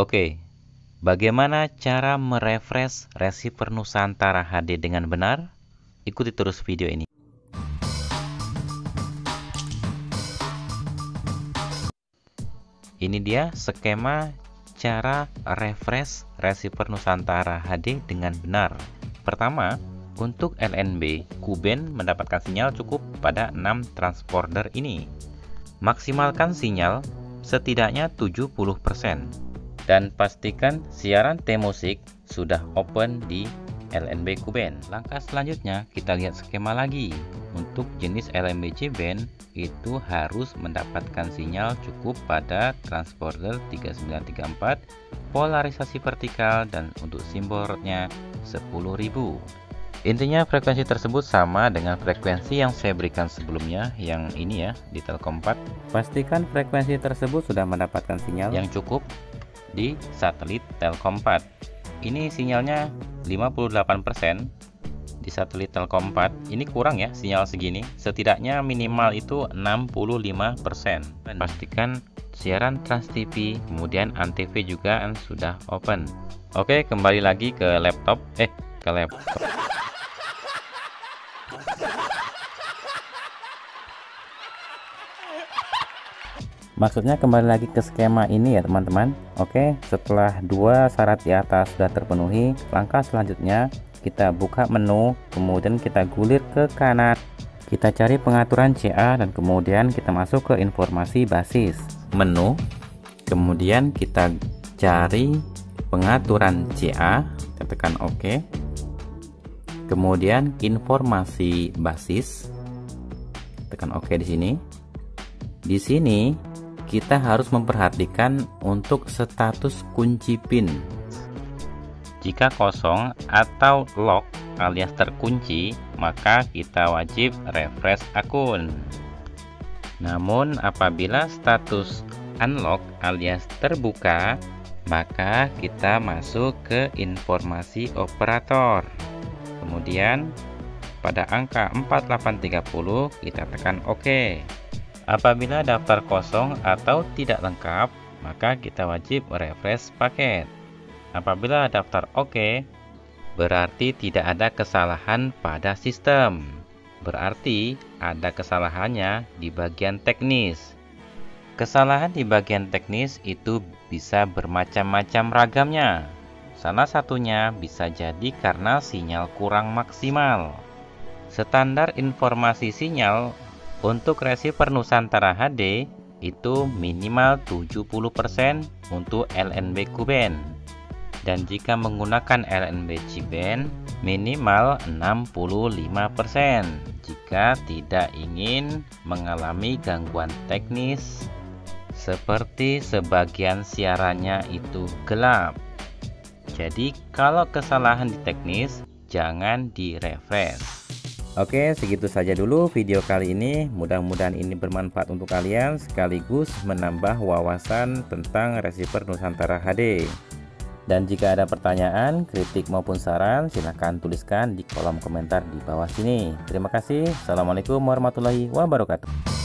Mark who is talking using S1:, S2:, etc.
S1: Oke, bagaimana cara merefresh receiver Nusantara HD dengan benar? Ikuti terus video ini. Ini dia skema cara refresh receiver Nusantara HD dengan benar. Pertama, untuk LNB, Kuben mendapatkan sinyal cukup pada 6 transponder ini. Maksimalkan sinyal setidaknya 70% dan pastikan siaran T-Musik sudah open di LNB Kuben. Langkah selanjutnya kita lihat skema lagi. Untuk jenis LNB C-band itu harus mendapatkan sinyal cukup pada transponder 3934 polarisasi vertikal dan untuk simbolnya 10.000. Intinya frekuensi tersebut sama dengan frekuensi yang saya berikan sebelumnya yang ini ya di Telkom 4. Pastikan frekuensi tersebut sudah mendapatkan sinyal yang cukup di satelit Telkom 4 ini sinyalnya 58% di satelit Telkom 4 ini kurang ya sinyal segini. Setidaknya minimal itu 65% pastikan siaran Trans TV kemudian Antv juga sudah open. Oke kembali lagi ke laptop. Eh ke laptop Maksudnya kembali lagi ke skema ini ya teman-teman. Oke setelah dua syarat di atas sudah terpenuhi Langkah selanjutnya kita buka menu Kemudian kita gulir ke kanan. Kita cari pengaturan CA dan kemudian kita masuk ke informasi basis Menu. Kemudian kita cari pengaturan CA Kita tekan OK. Kemudian informasi basis tekan OK di sini. Di sini kita harus memperhatikan untuk status kunci PIN. Jika kosong atau lock alias terkunci, maka kita wajib refresh akun. Namun apabila status unlock alias terbuka, maka kita masuk ke informasi operator. Kemudian pada angka 4830 kita tekan OK. Apabila daftar kosong atau tidak lengkap, maka kita wajib refresh paket. Apabila daftar OK, berarti tidak ada kesalahan pada sistem. Berarti ada kesalahannya di bagian teknis. Kesalahan di bagian teknis itu bisa bermacam-macam ragamnya. Salah satunya bisa jadi karena sinyal kurang maksimal. Standar informasi sinyal untuk receiver Nusantara HD itu minimal 70% untuk LNB Kuben dan jika menggunakan LNB C-band minimal 65% jika tidak ingin mengalami gangguan teknis seperti sebagian siarannya itu gelap. Jadi kalau kesalahan di teknis jangan di refresh. Oke, segitu saja dulu video kali ini. Mudah-mudahan ini bermanfaat untuk kalian sekaligus menambah wawasan tentang receiver Nusantara HD. Dan jika ada pertanyaan, kritik maupun saran, silahkan tuliskan di kolom komentar di bawah sini. Terima kasih. Assalamualaikum warahmatullahi wabarakatuh.